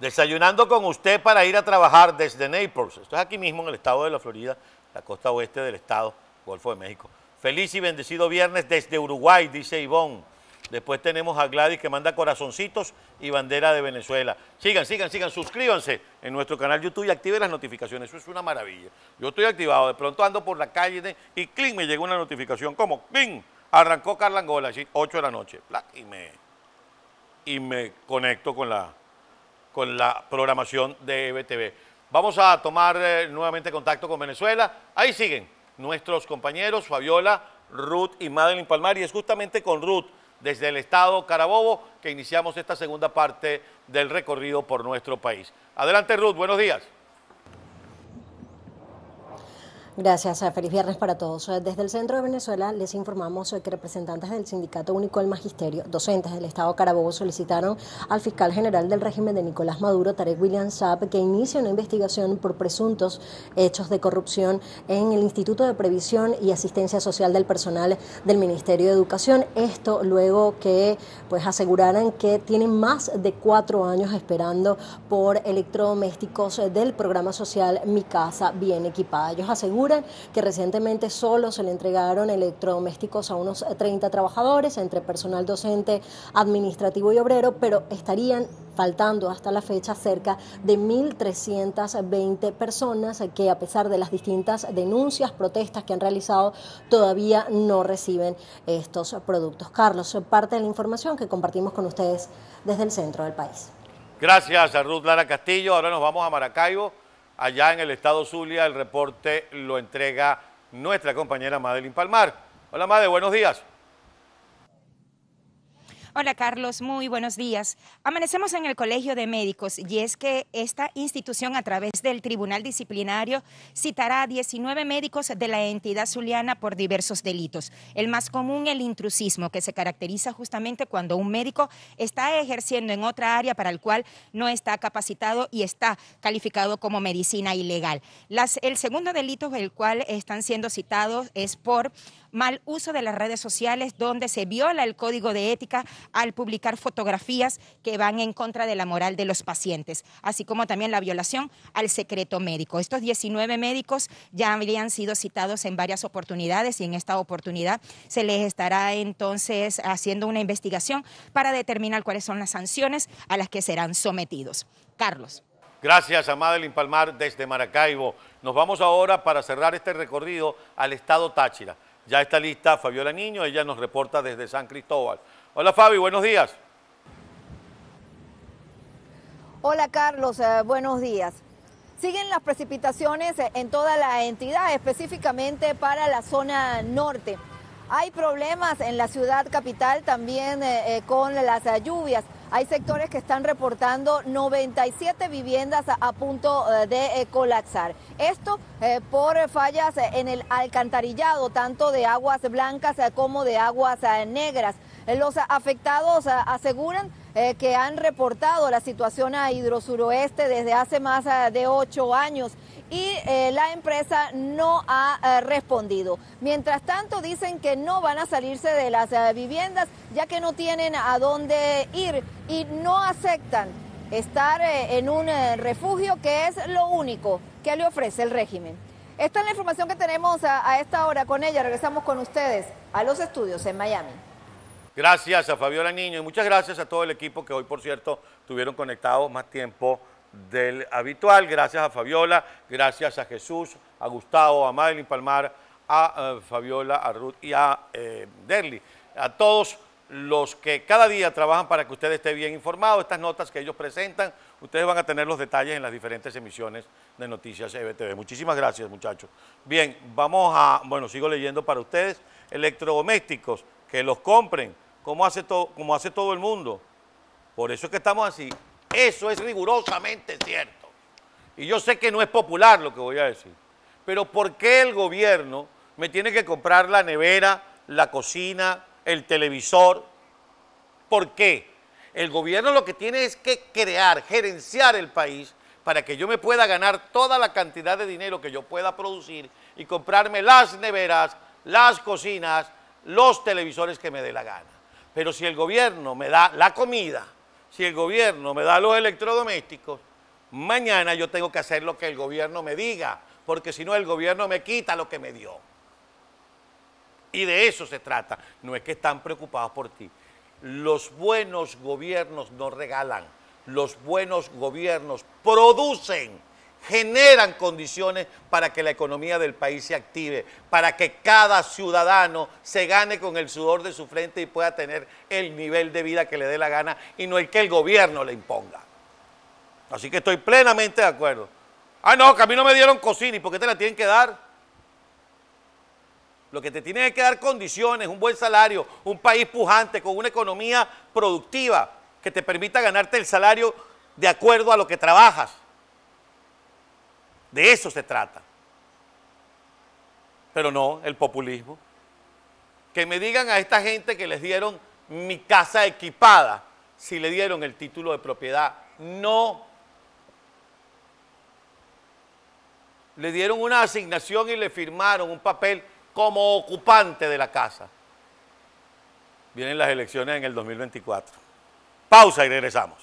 Desayunando con usted para ir a trabajar desde Naples. Esto es aquí mismo en el estado de la Florida, la costa oeste del estado, Golfo de México. Feliz y bendecido viernes desde Uruguay, dice Ivonne. Después tenemos a Gladys que manda corazoncitos y bandera de Venezuela. Sigan, sigan, sigan, suscríbanse en nuestro canal YouTube y activen las notificaciones. Eso es una maravilla. Yo estoy activado, de pronto ando por la calle y clink, me llegó una notificación. ¿Cómo? ¡Clink! Arrancó Carla Angola, 8 de la noche. Y me, y me conecto con la, con la programación de EBTV. Vamos a tomar eh, nuevamente contacto con Venezuela. Ahí siguen nuestros compañeros Fabiola, Ruth y Madeline Palmar. Y es justamente con Ruth, desde el estado Carabobo, que iniciamos esta segunda parte del recorrido por nuestro país. Adelante Ruth, buenos días. Gracias, eh, feliz viernes para todos. Eh, desde el centro de Venezuela les informamos eh, que representantes del Sindicato Único del Magisterio, docentes del Estado Carabobo, solicitaron al fiscal general del régimen de Nicolás Maduro, Tarek William Saab, que inicie una investigación por presuntos hechos de corrupción en el Instituto de Previsión y Asistencia Social del Personal del Ministerio de Educación. Esto luego que pues aseguraran que tienen más de cuatro años esperando por electrodomésticos del programa social Mi Casa Bien Equipada. Ellos aseguran que recientemente solo se le entregaron electrodomésticos a unos 30 trabajadores, entre personal docente, administrativo y obrero, pero estarían faltando hasta la fecha cerca de 1.320 personas que a pesar de las distintas denuncias, protestas que han realizado, todavía no reciben estos productos. Carlos, parte de la información que compartimos con ustedes desde el centro del país. Gracias a Ruth Lara Castillo. Ahora nos vamos a Maracaibo allá en el estado Zulia. El reporte lo entrega nuestra compañera Madeline Palmar. Hola Made, buenos días. Hola Carlos, muy buenos días. Amanecemos en el Colegio de Médicos y es que esta institución a través del Tribunal Disciplinario citará a 19 médicos de la entidad zuliana por diversos delitos. El más común, el intrusismo, que se caracteriza justamente cuando un médico está ejerciendo en otra área para el cual no está capacitado y está calificado como medicina ilegal. el segundo delito, el cual están siendo citados, es por mal uso de las redes sociales donde se viola el código de ética al publicar fotografías que van en contra de la moral de los pacientes, así como también la violación al secreto médico. Estos 19 médicos ya habrían sido citados en varias oportunidades y en esta oportunidad se les estará entonces haciendo una investigación para determinar cuáles son las sanciones a las que serán sometidos. Carlos. Gracias a Madeline Palmar desde Maracaibo. Nos vamos ahora para cerrar este recorrido al estado Táchira. Ya está lista Fabiola Niño, ella nos reporta desde San Cristóbal. Hola Fabi, buenos días. Hola Carlos, eh, buenos días. Siguen las precipitaciones eh, en toda la entidad, específicamente para la zona norte. Hay problemas en la ciudad capital también eh, con las lluvias. Hay sectores que están reportando 97 viviendas a, punto eh, de eh, colapsar. Esto eh, por fallas en el alcantarillado, tanto de aguas blancas como de aguas negras. Los afectados aseguran que han reportado la situación a Hidrosuroeste desde hace más de ocho años y eh, la empresa no ha eh, respondido. Mientras tanto, dicen que no van a salirse de las eh, viviendas ya que no tienen a dónde ir y no aceptan estar en un refugio que es lo único que le ofrece el régimen. Esta es la información que tenemos a esta hora con ella. Regresamos con ustedes a los estudios en Miami. Gracias a Fabiola Niño y muchas gracias a todo el equipo que hoy, por cierto, tuvieron conectados más tiempo del habitual. Gracias a Fabiola, gracias a Jesús, a Gustavo, a Madeline Palmar, a eh, Fabiola, a Ruth y a eh, Derly. A todos los que cada día trabajan para que usted esté bien informado. Estas notas que ellos presentan, ustedes van a tener los detalles en las diferentes emisiones de Noticias EBTV. Muchísimas gracias, muchachos. Bien, vamos a, bueno, sigo leyendo para ustedes. Electrodomésticos, que los compren, como hace, como hace todo el mundo. Por eso es que estamos así. Eso es rigurosamente cierto. Y yo sé que no es popular lo que voy a decir. Pero ¿por qué el gobierno me tiene que comprar la nevera, la cocina, el televisor? ¿Por qué? El gobierno lo que tiene es que crear, gerenciar el país para que yo me pueda ganar toda la cantidad de dinero que yo pueda producir y comprarme las neveras, las cocinas, los televisores que me dé la gana. Pero si el gobierno me da la comida, si el gobierno me da los electrodomésticos, mañana yo tengo que hacer lo que el gobierno me diga, porque si no el gobierno me quita lo que me dio. Y de eso se trata. No es que están preocupados por ti. Los buenos gobiernos no regalan. Los buenos gobiernos producen, generan condiciones para que la economía del país se active, para que cada ciudadano se gane con el sudor de su frente y pueda tener el nivel de vida que le dé la gana y no el que el gobierno le imponga. Así que estoy plenamente de acuerdo. Ah, no, que a mí no me dieron cocina, ¿y por qué te la tienen que dar? Lo que te tiene que dar condiciones, un buen salario, un país pujante, con una economía productiva que te permita ganarte el salario de acuerdo a lo que trabajas. De eso se trata. Pero no el populismo. Que me digan a esta gente que les dieron mi casa equipada si le dieron el título de propiedad. No. Le dieron una asignación y le firmaron un papel como ocupante de la casa. Vienen las elecciones en el 2024. Pausa y regresamos.